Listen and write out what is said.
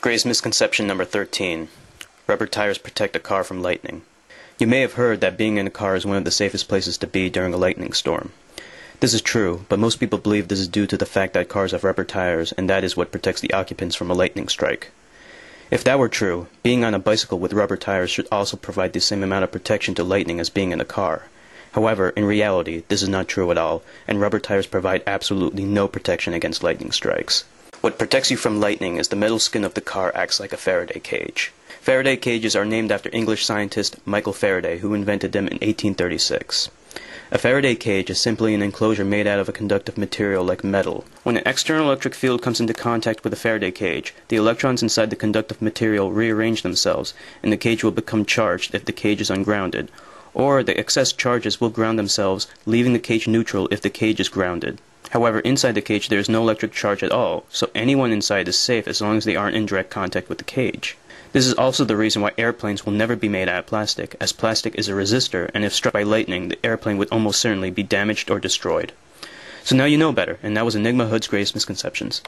Gray's misconception number 13 Rubber tires protect a car from lightning. You may have heard that being in a car is one of the safest places to be during a lightning storm. This is true, but most people believe this is due to the fact that cars have rubber tires and that is what protects the occupants from a lightning strike. If that were true, being on a bicycle with rubber tires should also provide the same amount of protection to lightning as being in a car. However, in reality, this is not true at all, and rubber tires provide absolutely no protection against lightning strikes. What protects you from lightning is the metal skin of the car acts like a Faraday cage. Faraday cages are named after English scientist Michael Faraday, who invented them in 1836. A Faraday cage is simply an enclosure made out of a conductive material like metal. When an external electric field comes into contact with a Faraday cage, the electrons inside the conductive material rearrange themselves, and the cage will become charged if the cage is ungrounded, or the excess charges will ground themselves, leaving the cage neutral if the cage is grounded. However, inside the cage there is no electric charge at all, so anyone inside is safe as long as they aren't in direct contact with the cage. This is also the reason why airplanes will never be made out of plastic, as plastic is a resistor, and if struck by lightning, the airplane would almost certainly be damaged or destroyed. So now you know better, and that was Enigma Hood's greatest misconceptions.